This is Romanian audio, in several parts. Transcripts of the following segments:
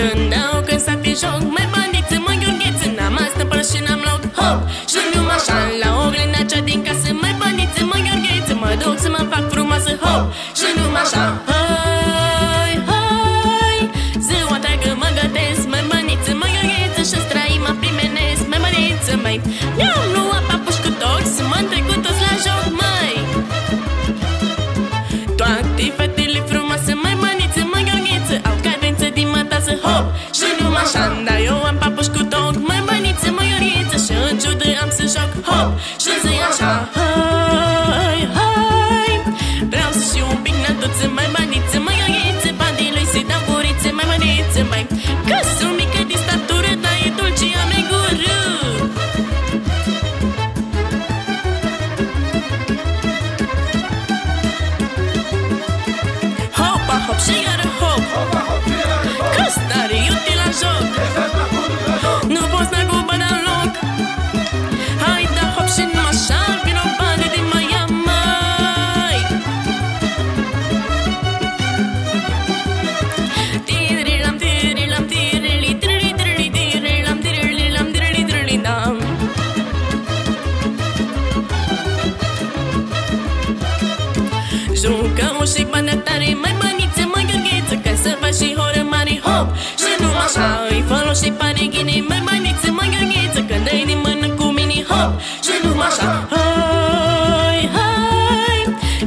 Când au căsat de joc Mai bandiți mă iurgheți N-am asta până și n-am loc Hop! Junghiu așa la oglinda cea din casă Mai bandiți mă iurgheți Mă duc să mă fac frumoasă Hop! Junghiu așa să joc Hop! Și Jucăm și bani tare Mai băniță, mai gângheță Ca să faci și horă mare Hop! Și numai așa Îi folos și paneghine Mai băniță, mai gângheță Când dai din mână cu mine Hop! Și numai așa. Hai, hai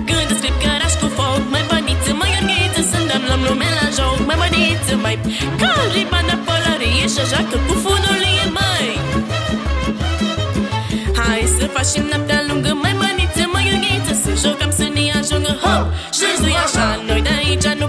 Când îți scrip garaș cu foc. Mai băniță, mai gângheță Să-mi dăm la lumea la joc. Mai băniță, mai Calri banda pălărie Și joacă cu funulie, mai Hai să facem noaptea each and